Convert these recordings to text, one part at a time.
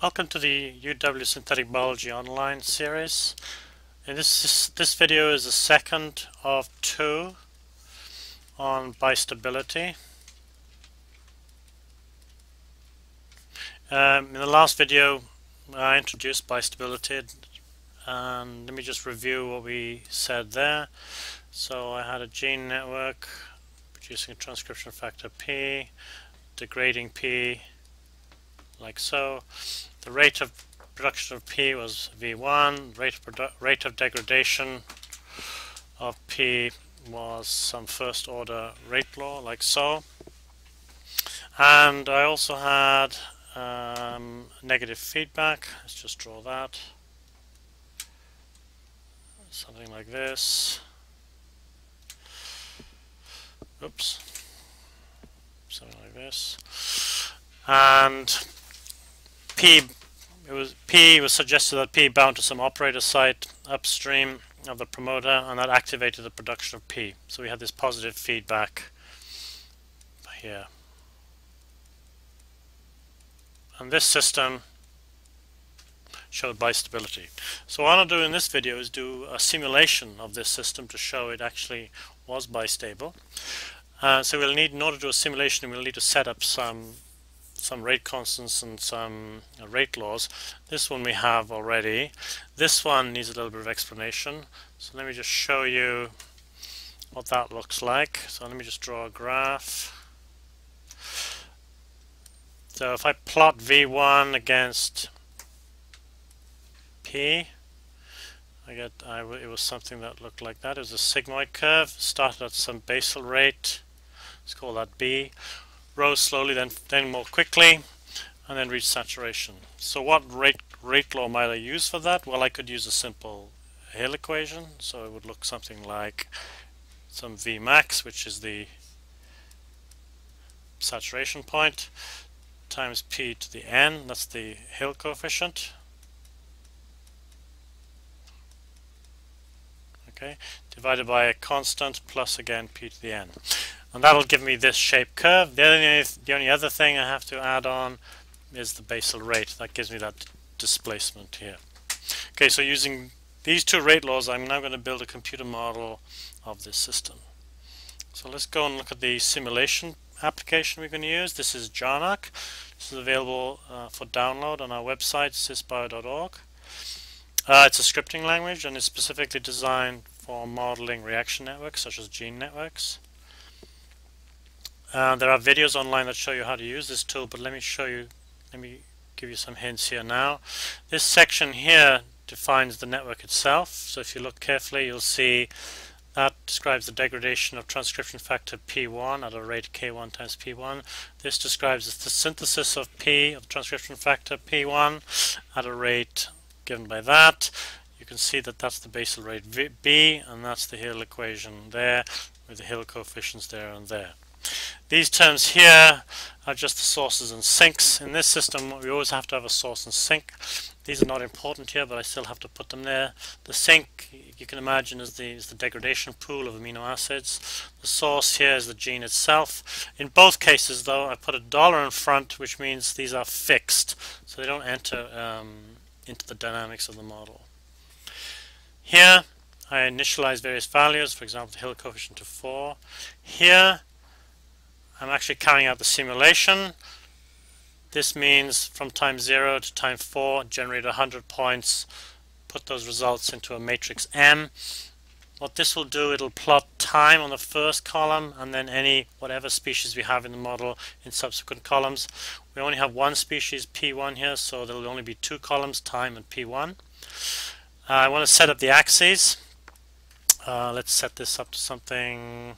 Welcome to the UW Synthetic Biology Online series. And this this video is the second of two on bistability. Um, in the last video I introduced bistability and let me just review what we said there. So I had a gene network producing a transcription factor P, degrading P like so. The rate of production of P was V1, rate of, rate of degradation of P was some first order rate law like so. And I also had um, negative feedback. Let's just draw that. Something like this. Oops. Something like this. And P it was P was suggested that P bound to some operator site upstream of the promoter and that activated the production of P. So we had this positive feedback here. And this system showed bistability. So what I want to do in this video is do a simulation of this system to show it actually was bistable. Uh, so we'll need, in order to do a simulation, we'll need to set up some some rate constants and some uh, rate laws. This one we have already. This one needs a little bit of explanation. So let me just show you what that looks like. So let me just draw a graph. So if I plot V1 against P, I get it was something that looked like that. It was a sigmoid curve, started at some basal rate. Let's call that B rose slowly, then then more quickly, and then reach saturation. So what rate rate law might I use for that? Well, I could use a simple Hill equation. So it would look something like some V max, which is the saturation point, times P to the N, that's the Hill coefficient. Okay, divided by a constant plus again P to the N and that'll give me this shape curve. The only, the only other thing I have to add on is the basal rate. That gives me that displacement here. Okay, so using these two rate laws, I'm now going to build a computer model of this system. So let's go and look at the simulation application we're going to use. This is Jarnac. This is available uh, for download on our website, sysbio.org. Uh, it's a scripting language and is specifically designed for modeling reaction networks such as gene networks. Uh, there are videos online that show you how to use this tool, but let me show you, let me give you some hints here now. This section here defines the network itself. So if you look carefully, you'll see that describes the degradation of transcription factor P1 at a rate K1 times P1. This describes the synthesis of P, of transcription factor P1 at a rate given by that. You can see that that's the basal rate B, and that's the Hill equation there, with the Hill coefficients there and there. These terms here are just the sources and sinks. In this system, we always have to have a source and sink. These are not important here, but I still have to put them there. The sink, you can imagine, is the, is the degradation pool of amino acids. The source here is the gene itself. In both cases, though, I put a dollar in front, which means these are fixed, so they don't enter um, into the dynamics of the model. Here, I initialize various values, for example, the Hill coefficient to 4. Here, I'm actually carrying out the simulation. This means from time 0 to time 4, generate 100 points, put those results into a matrix M. What this will do, it'll plot time on the first column and then any whatever species we have in the model in subsequent columns. We only have one species, P1 here, so there will only be two columns, time and P1. Uh, I want to set up the axes. Uh, let's set this up to something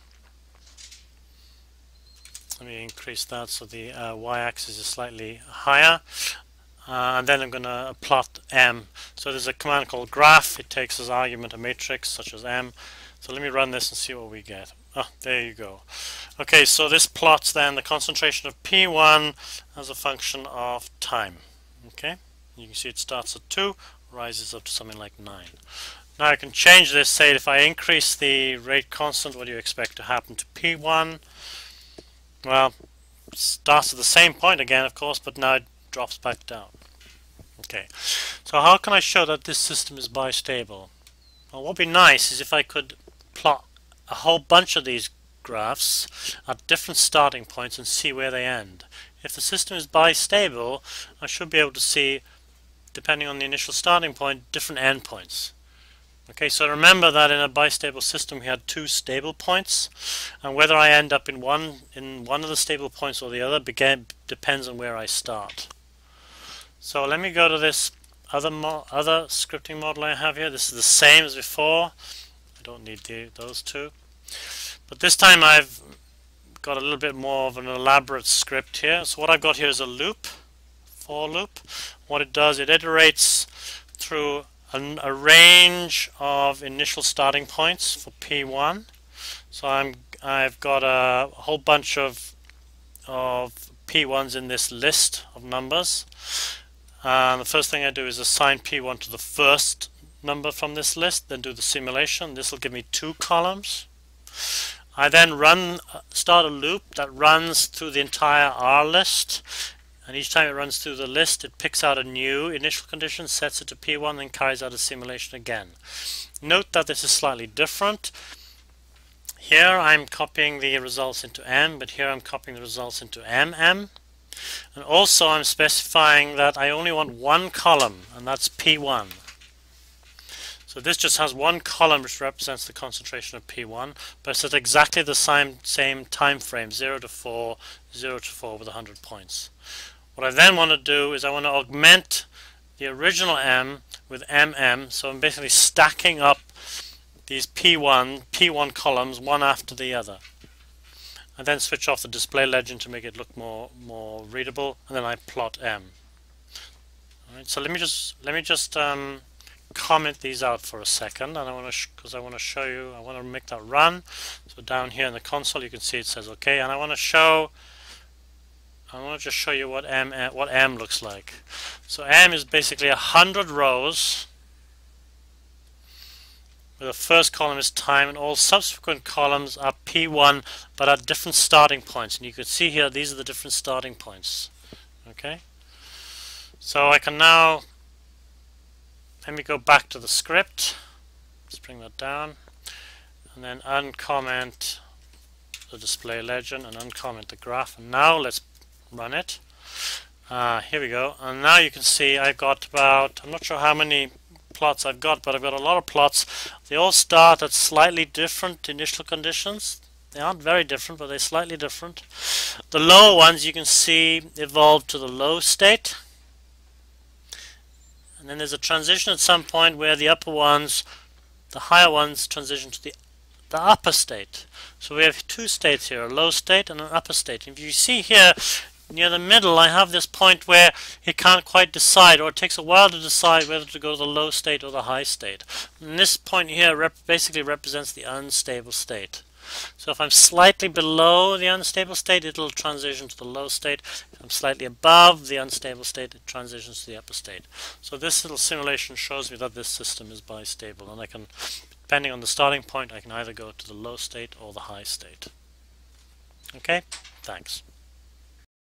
let me increase that so the uh, y-axis is slightly higher. Uh, and then I'm going to plot m. So there's a command called graph. It takes as argument a matrix such as m. So let me run this and see what we get. Oh, there you go. Okay, so this plots then the concentration of P1 as a function of time. Okay, you can see it starts at 2, rises up to something like 9. Now I can change this, say if I increase the rate constant, what do you expect to happen to P1? Well, starts at the same point again, of course, but now it drops back down. Okay, so how can I show that this system is bistable? Well, what would be nice is if I could plot a whole bunch of these graphs at different starting points and see where they end. If the system is bistable, I should be able to see, depending on the initial starting point, different endpoints. Okay, so remember that in a bistable system we had two stable points, and whether I end up in one in one of the stable points or the other began, depends on where I start. So let me go to this other other scripting model I have here. This is the same as before. I don't need the, those two, but this time I've got a little bit more of an elaborate script here. So what I've got here is a loop, for loop. What it does, it iterates through an, a range of initial starting points for P1. So I'm I've got a whole bunch of of P1s in this list of numbers. And the first thing I do is assign P1 to the first number from this list, then do the simulation. This will give me two columns. I then run uh, start a loop that runs through the entire R list and each time it runs through the list it picks out a new initial condition, sets it to P1 and carries out a simulation again. Note that this is slightly different. Here I'm copying the results into M, but here I'm copying the results into MM. And also I'm specifying that I only want one column, and that's P1. So this just has one column which represents the concentration of P1, but it's at exactly the same, same time frame, 0 to 4, 0 to 4 with 100 points. What I then want to do is I want to augment the original M with MM. So I'm basically stacking up these P1, P1 columns one after the other. I then switch off the display legend to make it look more more readable, and then I plot M. All right, so let me just let me just um, comment these out for a second, and I want to because I want to show you. I want to make that run. So down here in the console, you can see it says OK, and I want to show I want to just show you what M uh, what M looks like. So M is basically a hundred rows where the first column is time and all subsequent columns are P1 but at different starting points. And you can see here these are the different starting points. Okay? So I can now let me go back to the script. Let's bring that down. And then uncomment the display legend and uncomment the graph. And now let's run it. Uh, here we go. And now you can see I've got about, I'm not sure how many plots I've got, but I've got a lot of plots. They all start at slightly different initial conditions. They aren't very different, but they're slightly different. The lower ones you can see evolve to the low state. And then there's a transition at some point where the upper ones, the higher ones transition to the the upper state. So we have two states here, a low state and an upper state. If you see here, near the middle I have this point where it can't quite decide or it takes a while to decide whether to go to the low state or the high state. And this point here rep basically represents the unstable state. So if I'm slightly below the unstable state, it'll transition to the low state. If I'm slightly above the unstable state, it transitions to the upper state. So this little simulation shows me that this system is bistable, and I can, depending on the starting point, I can either go to the low state or the high state. Okay, thanks.